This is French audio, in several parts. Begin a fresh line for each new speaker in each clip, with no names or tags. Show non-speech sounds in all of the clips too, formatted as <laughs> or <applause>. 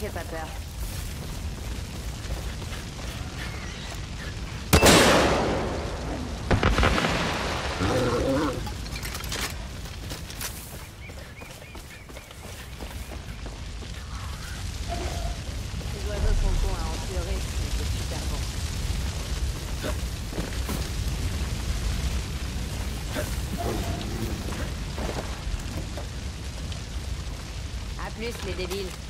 fait pas peur. Plus, les débiles.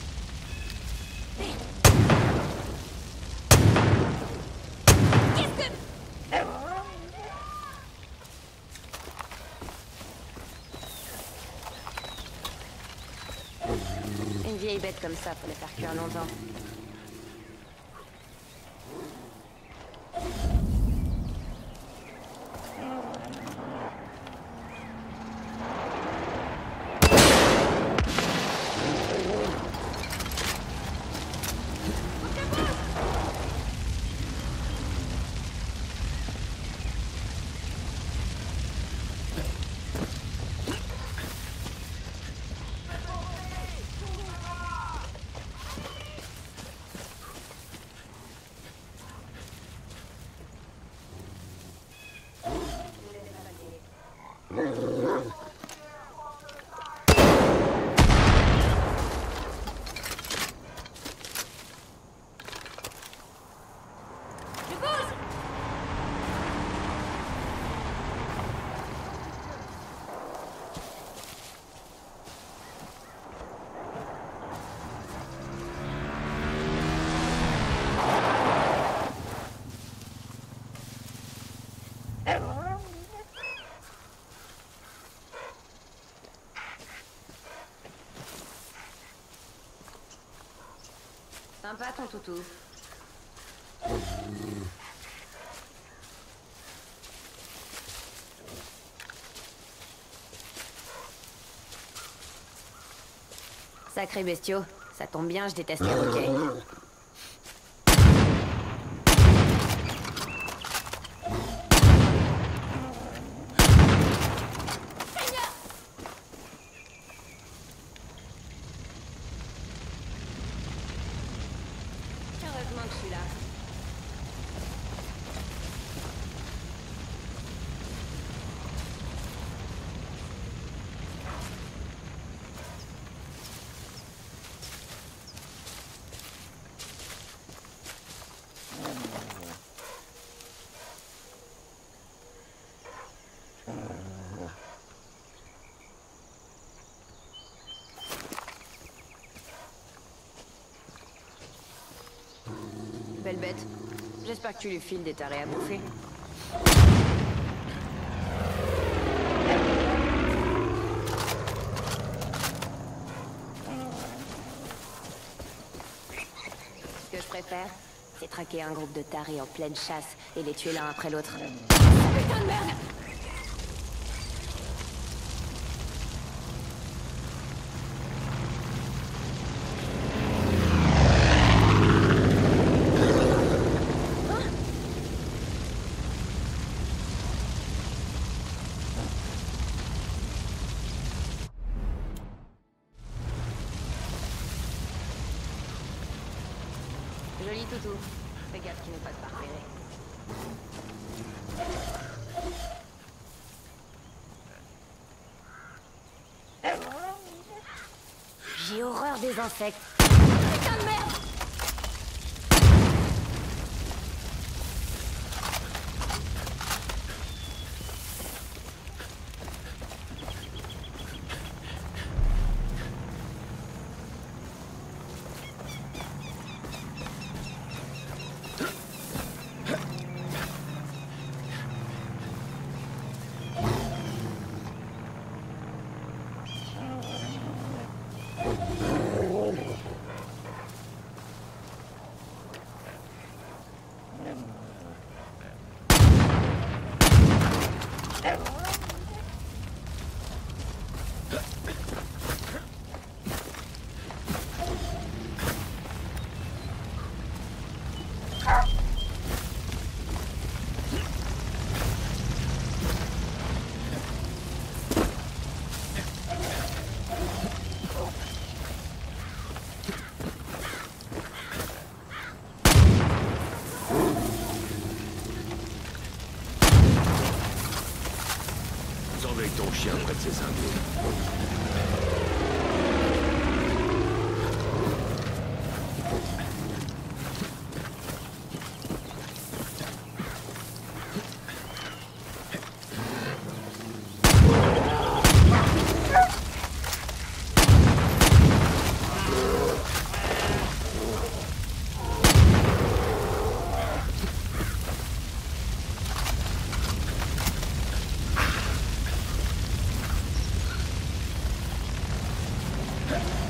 Une vieille bête comme ça pour les faire cuire longtemps. Sympa ton toutou. Sacré bestiaux, ça tombe bien, je déteste les roquets. <laughs> Heureusement que je suis là. Belle bête. J'espère que tu lui files des tarés à bouffer. Ce que je préfère, c'est traquer un groupe de tarés en pleine chasse et les tuer l'un après l'autre. Putain de merde Joli toutou. Fais gaffe qu'il ne passe pas repérer. J'ai horreur des insectes. Putain de merde
avec ton chien près de cinglés. Yeah.